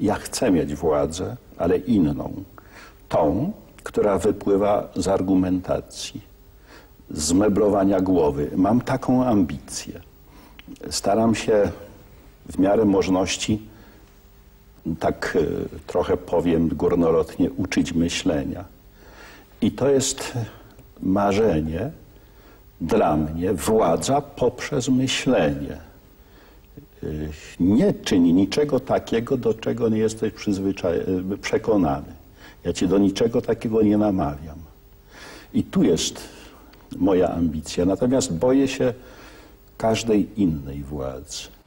Ja chcę mieć władzę, ale inną. Tą, która wypływa z argumentacji, z meblowania głowy. Mam taką ambicję. Staram się w miarę możliwości, tak e, trochę powiem górnolotnie, uczyć myślenia. I to jest marzenie dla mnie, władza poprzez myślenie. Nie czyni niczego takiego, do czego nie jesteś y, przekonany. Ja cię do niczego takiego nie namawiam. I tu jest moja ambicja. Natomiast boję się każdej innej władzy.